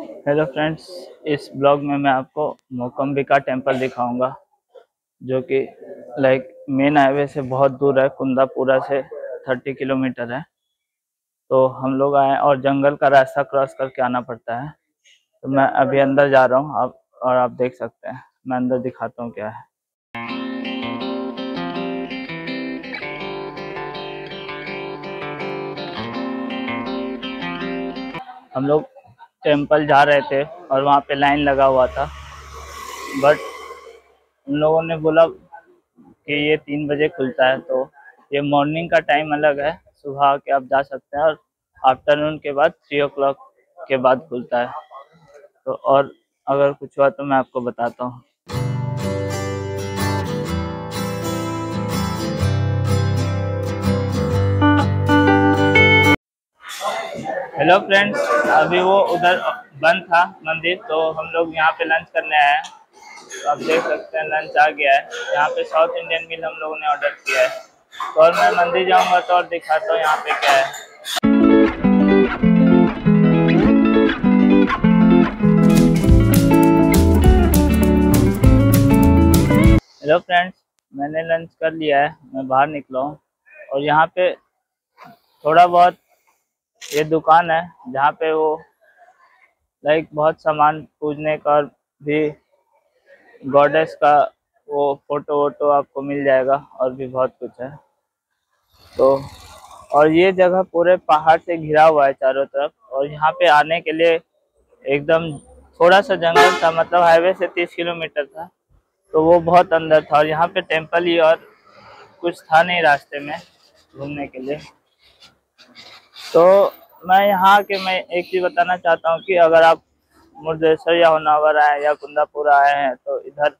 Hello friends इस blog में मैं आपको मोकम्बिका टेंपल दिखाऊँगा, जो कि लाइक मेन हाईवे से बहुत दूर है, कुंदापुरा से थर्टी किलोमीटर है। तो हम लोग आए और जंगल का रास्ता क्रॉस करके आना पड़ता है। तो मैं अभी अंदर जा रहा हूँ, आप, और आप देख सकते हैं, मैं अंदर दिखाता हूँ क्या है। हम लोग टेंपल जा रहे थे और वहाँ पे लाइन लगा हुआ था। बट उन लोगों ने बोला कि ये तीन बजे खुलता है तो ये मॉर्निंग का टाइम अलग है। सुबह के आप जा सकते हैं और आफ्टरनून के बाद थ्री ओ के बाद खुलता है। तो और अगर कुछ हुआ तो मैं आपको बताता हूँ। हेलो फ्रेंड्स अभी वो उधर बंद था मंदिर तो हम लोग यहाँ पे लंच करने आए हैं। तो आप देख सकते हैं लंच आ गया है। यहाँ पे साउथ इंडियन मील हम लोगों ने ऑर्डर किया है। तो और मैं मंदिर जाऊँगा तो और दिखाता हूँ यहाँ पे क्या है। हेलो फ्रेंड्स मैंने लंच कर लिया है। मैं बाहर निकला हूँ। और यहाँ पे थोड़ा बहुत ये दुकान है, जहाँ पे वो लाइक बहुत सामान पूजने का और भी गॉडेस का वो फ़ोटो वोटो आपको मिल जाएगा और भी बहुत कुछ है। तो और ये जगह पूरे पहाड़ से घिरा हुआ है चारों तरफ़ और यहाँ पे आने के लिए एकदम थोड़ा सा जंगल था मतलब हाईवे से तीस किलोमीटर था तो वो बहुत अंदर था और यहाँ पे टेंपल ही और कुछ था नहीं रास्ते में घूमने के लिए। तो मैं यहाँ के, मैं एक चीज़ बताना चाहता हूँ कि अगर आप मुर्देश्वर या होनावर आए या कुंदापुर आए हैं तो इधर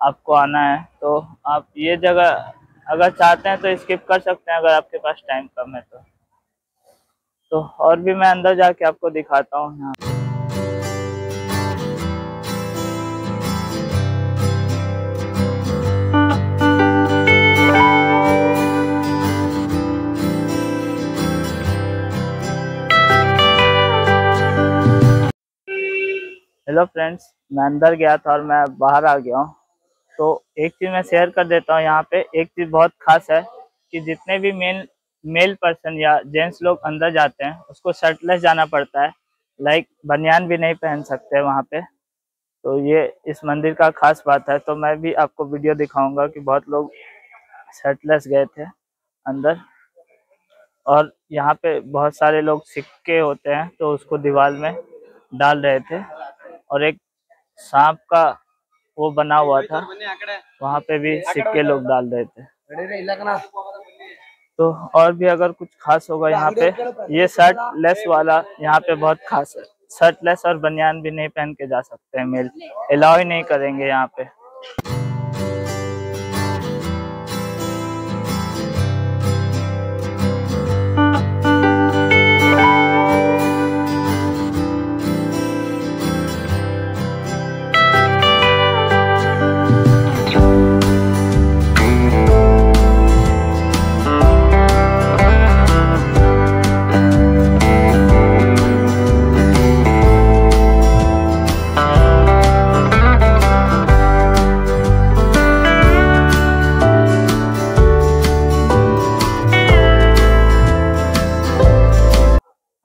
आपको आना है। तो आप ये जगह अगर चाहते हैं तो स्किप कर सकते हैं अगर आपके पास टाइम कम है तो। तो और भी मैं अंदर जाके आपको दिखाता हूँ यहाँ। हेलो फ्रेंड्स मैं अंदर गया था और मैं बाहर आ गया हूँ। तो एक चीज़ मैं शेयर कर देता हूँ यहाँ पे। एक चीज़ बहुत खास है कि जितने भी मेल मेल पर्सन या जेंट्स लोग अंदर जाते हैं, उसको शर्टलेस जाना पड़ता है। लाइक बनियान भी नहीं पहन सकते वहाँ पे। तो ये इस मंदिर का खास बात है। तो मैं भी आपको वीडियो दिखाऊँगा कि बहुत लोग शर्टलेस गए थे अंदर। और यहाँ पे बहुत सारे लोग सिक्के होते हैं तो उसको दीवार में डाल रहे थे। और एक सांप का वो बना हुआ था। वहाँ पे भी सिक्के लोग डाल रहे थे। तो और भी अगर कुछ खास होगा यहाँ पे, ये शर्ट लेस वाला यहाँ पे बहुत खास है। शर्ट लेस और बनियान भी नहीं पहन के जा सकते हैं, मेल अलाउ ही नहीं करेंगे यहाँ पे।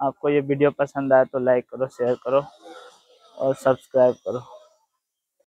आपको ये वीडियो पसंद आए तो लाइक करो शेयर करो और सब्सक्राइब करो।